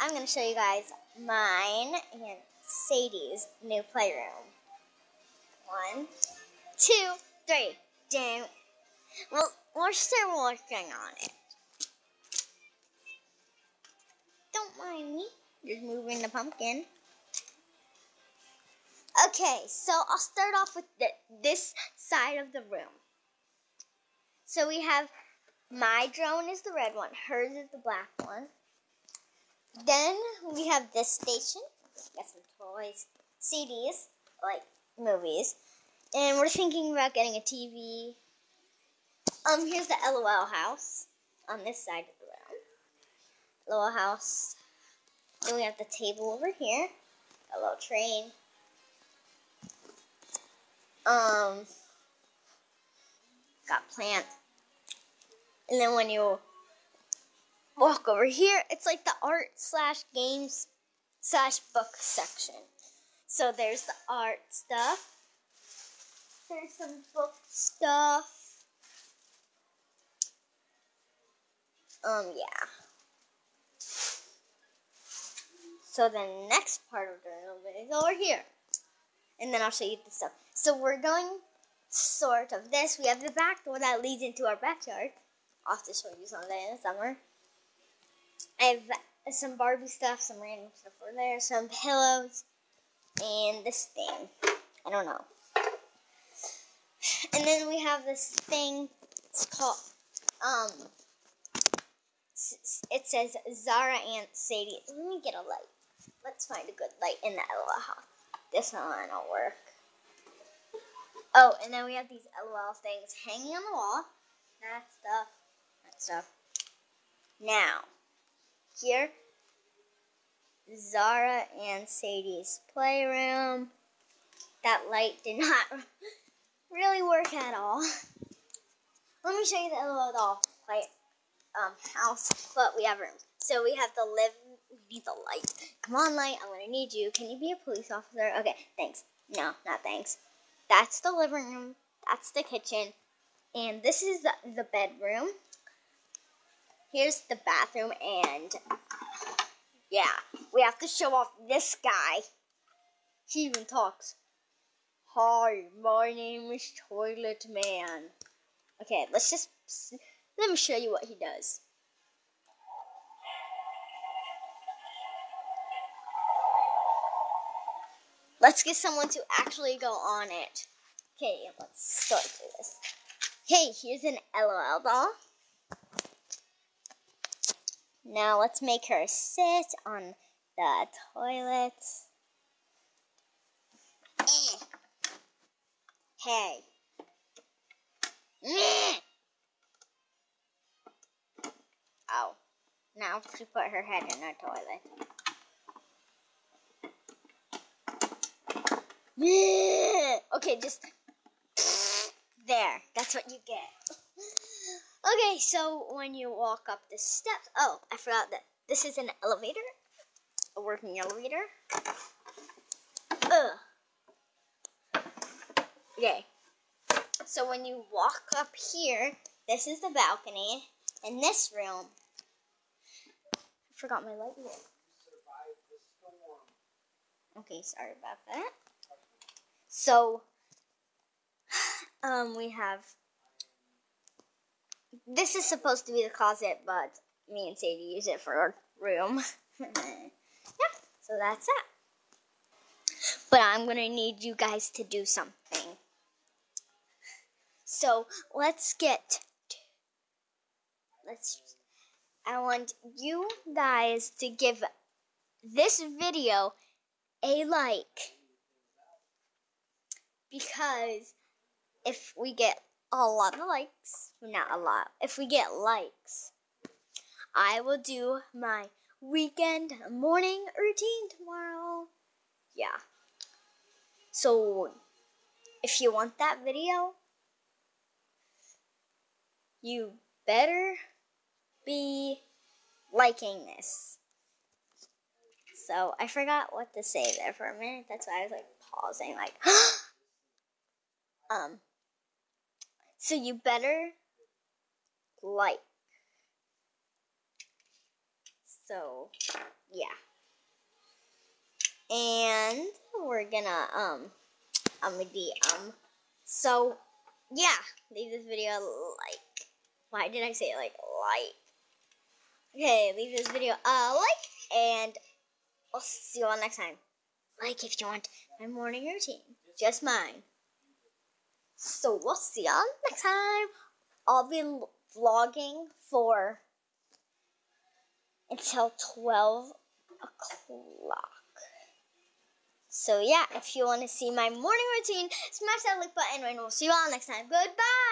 I'm going to show you guys mine and Sadie's new playroom. One, two, three. Damn. Well, we're still working on it. Don't mind me. Just moving the pumpkin. Okay, so I'll start off with the, this side of the room. So we have my drone is the red one, hers is the black one. Then we have this station. Got some toys, CDs, like movies, and we're thinking about getting a TV. Um, here's the LOL house on this side of the room. LOL house. Then we have the table over here. A little train. Um, got plants. And then when you walk over here, it's like the art slash games slash book section. So there's the art stuff. There's some book stuff. Um, yeah. So the next part of the room is over here. And then I'll show you the stuff. So we're going sort of this. We have the back door that leads into our backyard. I'll have to show you someday in the summer. I have some Barbie stuff, some random stuff over there, some pillows, and this thing. I don't know. And then we have this thing. It's called um. It says Zara and Sadie. Let me get a light. Let's find a good light in the LOL. This one will work. Oh, and then we have these LOL things hanging on the wall. That stuff. That stuff. Now, here, Zara and Sadie's playroom. That light did not really work at all. Let me show you the doll play um, house, but we have rooms. So we have the live. We need the light. Come on, light. I'm gonna need you. Can you be a police officer? Okay, thanks. No, not thanks. That's the living room. That's the kitchen. And this is the, the bedroom. Here's the bathroom. And yeah, we have to show off this guy. He even talks. Hi, my name is Toilet Man. Okay, let's just let me show you what he does. Let's get someone to actually go on it. Okay, let's start doing this. Okay, here's an LOL doll. Now let's make her sit on the toilet. Eh. Hey. Eh. Oh. Now she put her head in the toilet. okay, just there. That's what you get. Okay, so when you walk up the steps, oh, I forgot that this is an elevator, a working elevator. Ugh. Okay. So when you walk up here, this is the balcony. In this room, I forgot my light. Okay, sorry about that. So, um, we have. This is supposed to be the closet, but me and Sadie use it for our room. yeah, so that's it. But I'm gonna need you guys to do something. So let's get. Let's. I want you guys to give this video a like because if we get a lot of likes, not a lot, if we get likes, I will do my weekend morning routine tomorrow. Yeah. So, if you want that video, you better be liking this. So, I forgot what to say there for a minute. That's why I was like pausing, like, Um, so you better like. So, yeah. And we're gonna um um the um so yeah, leave this video like why did I say like like Okay, leave this video a like and I'll see you all next time. Like if you want my morning routine. Just mine. So we'll see y'all next time. I'll be vlogging for until 12 o'clock. So yeah, if you want to see my morning routine, smash that like button and we'll see you all next time. Goodbye!